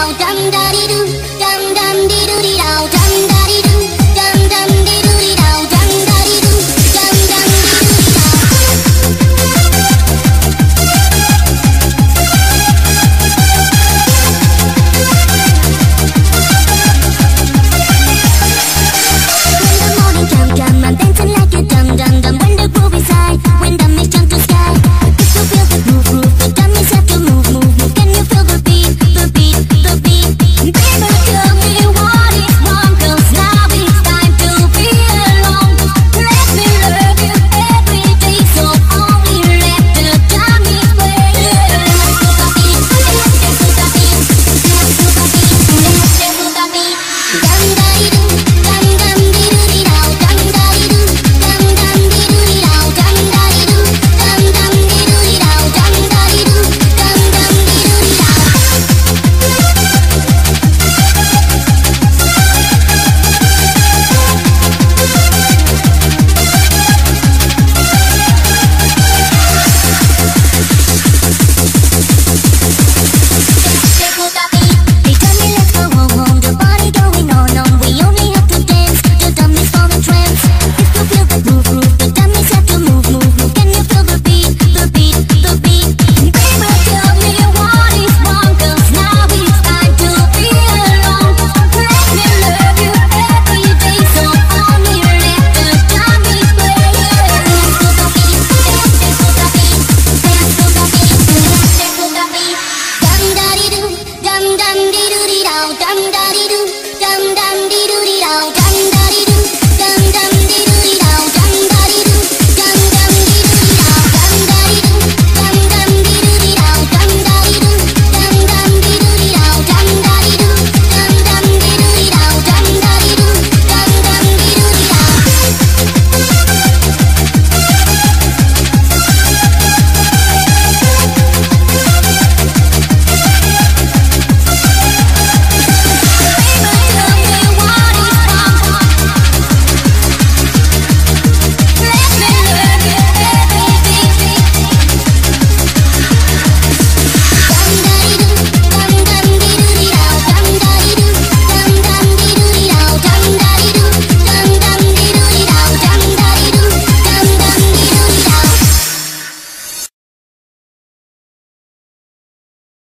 now, dum.